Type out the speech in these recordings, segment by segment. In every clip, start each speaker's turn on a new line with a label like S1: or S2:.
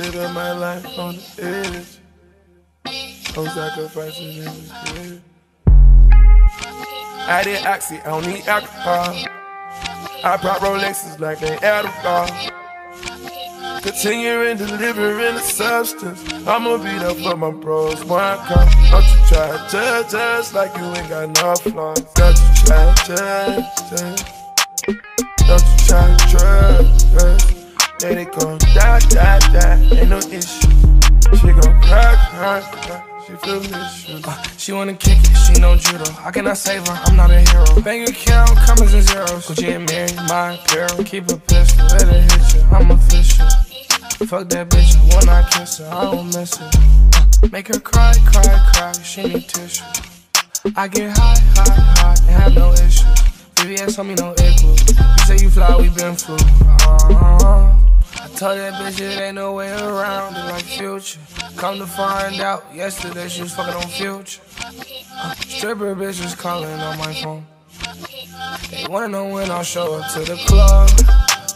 S1: Living my life on the edge. No sacrifices in the crib. I did oxy, I don't need alcohol. I pop Rolexes like they alcohol. Continuing delivering the substance. I'ma be there for my bros. One come, don't you try to judge us like you ain't got no flaws. Don't you try to judge us. Don't you try to trust us. Yeah, they gon' die, die, die. Ain't no issue. She gon' cry, cry, cry. She feel issues.
S2: Uh, she wanna kick it, she know judo. I cannot save her, I'm not a hero. Bank account, commas and zeros. Gucci and Mary, my apparel. Keep a pistol, let it hit you. I'm official. Fuck that bitch, when I kiss her, I don't miss her. Uh, make her cry, cry, cry, she need tissue. I get high, high, high, and have no issues. VVS on me, no igloo. You say you fly, we been flew. Uh-huh. I told that bitch it ain't no way around it like future. Come to find out, yesterday she was fucking on future. Uh, stripper bitches calling on my phone. They wanna know when I'll show up to the club.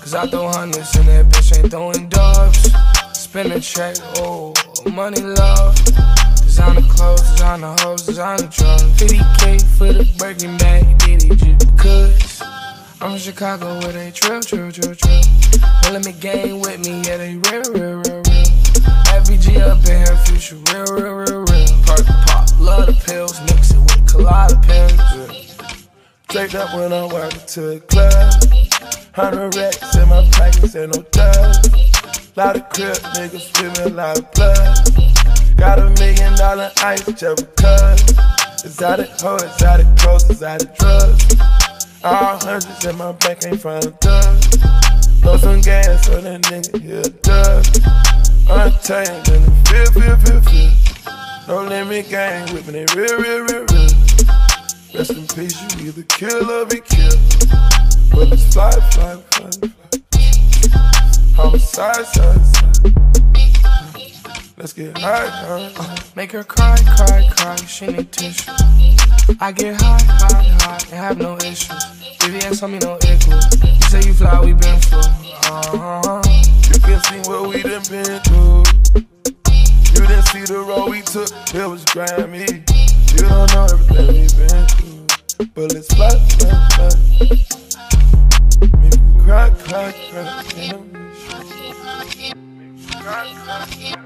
S2: Cause I throw hundreds and that bitch ain't throwing dubs. Spin a check, oh, money love. Designer clothes, designer hoes, designer drugs. 50k for the Birkin bag, did it just because. I'm from Chicago where they trill, trill, trill. They let me gang with me, yeah, they real, real, real, real. FVG up in here, future, real, real, real, real. Perk pop, love the pills, mix it with Klonopin. Yeah.
S1: Take up when I walk into the club. Hundred racks in my pockets, ain't no dust. Lot of crib niggas a lot of blood. Got a million dollar ice just because. Exotic hoe, exotic clothes, exotic drugs. All hundreds in my bank ain't from the dust. Throw some gas so that nigga hear dust. Untamed in the feel, feel, feel, feel. No limit gang with me, they real, real, real, real. Rest in peace, you either kill or be killed. Bullets fly, fly, fly, fly. Homicide, side, side. Let's get high, high, high.
S2: Make her cry, cry, cry, she need tissue. I get high, high, high, and have no issues. VVS on me, no igloo. You say you fly, we been flew. Uh-huh.
S1: You can see what we done been through. You didn't see the road we took, it was grimy. You don't know everything we've been through. Bullets fly, fly, fly. Make cry, cry, issue. Me cry, cry, cry.